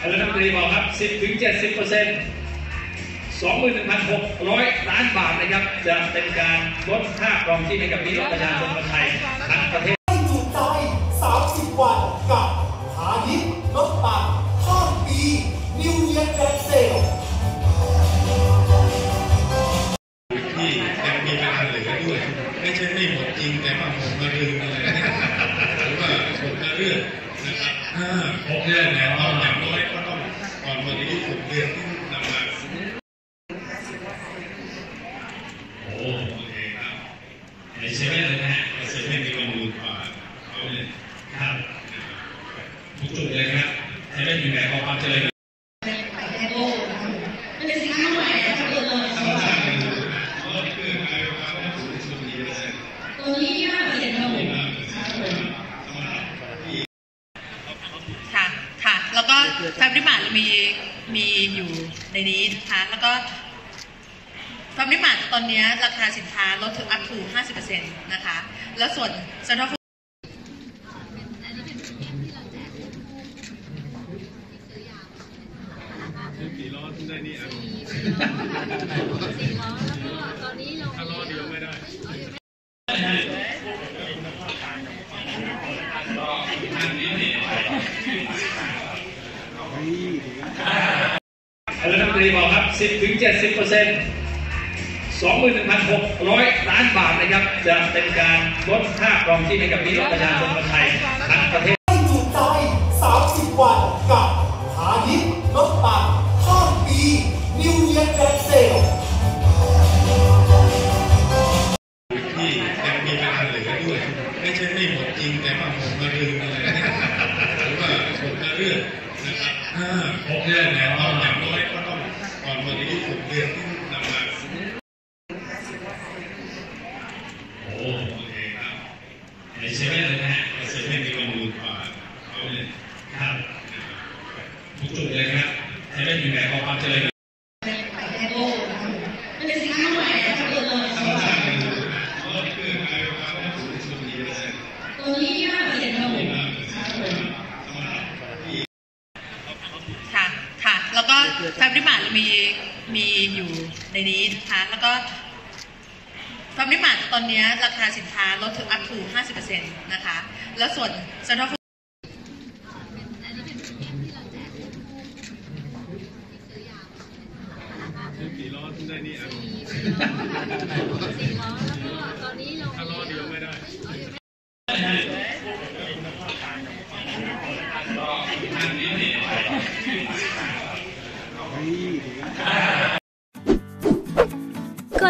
รัฐมนตรีบอกครับ 10ถึง70เปอร์เซ็นต์21,600 ล้านบาทนะครับ จะเป็นการลดค่าครองชีพให้กับพี่น้องประชาชนคนไทยทั้งประเทศให้จุใจ30 วันกับพาณิชย์ลดปังข้ามปี New Year Grand Sale ที่ยังมีเวลาเหลือด้วย ไม่ใช่ไม่หมดจริงแต่ว่าหมดมาลืมอะไรนะหรือว่าหมดมาเรื่อง โอ้โอเคครับในเซเว่นเลยนะฮะในเซเว่นมีวันหมื่นกว่าเขาเนี่ยครับทุกจุดเลยครับใช้ได้มีแบบขอความเจริญ เป็นสินค้าใหม่นะคะตัว ถ้าเราสร้างเป็นรถเครื่องอะไรมาแล้วสูงสุดดีเลย ตัวนี้ห้าเปอร์เซ็นต์ครับผม ค่ะ ค่ะ แล้วก็แฟมิลี่มาร์ทมีมีอยู่ในนี้นะคะ แล้วก็แฟมิลี่มาร์ทตอนนี้ราคาสินค้าลดถึง up to 50%นะคะ แล้วส่วนเซ็นทรัลสี่ล้อได้นี่อันสี่ล้อแล้วก็ตอนนี้เรา ถ้าล้อเดียวไม่ได้ รัฐมนตรีบอกครับ 10ถึง70เปอร์เซ็นต์21,600 ล้านบาทนะครับ จะเป็นการลดค่าครองชีพให้กับพี่น้องประชาชนคนไทยทั้งประเทศให้จุใจ30 วันกับพาณิชย์ลดปังข้ามปี New Year Grand Sale ที่ยังมีเวลาเหลือด้วย ไม่ใช่ไม่หมดจริงแต่ว่าหมดมาลืมอะไรนะหรือว่าหมดมาเรื่องนะครับ ห้าหกเดือนแล้วอย่างน้อยก็ต้องก่อนวันนี้หกเดือนที่นำมาโอ้โอเคครับในเซเว่นเลยนะฮะในเซเว่นมีวันหมื่นกว่าเขาเนี่ยครับทุกจุดเลยครับใช้ได้มีแบบของความเจริญเป็นสินค้าใหนะคะตัวถ้าเรงเป็นรถเครื่องอะไรยตัวนี้ห้าเปอร์เซ็นต์ครับผม ค่ะ ค่ะ แล้วก็แฟมลิมาร์มีมีอยู่ในนี้นะคะ แล้วก็แฟมลิมาร์ตอนนี้ราคาสินค้าลดถึง up to 50%นะคะ แล้วส่วนเซ็นทรัลสี่ล้อได้นี่อันสี่ล้อแล้วก็ตอนนี้เราถ้าล้อเดียวไม่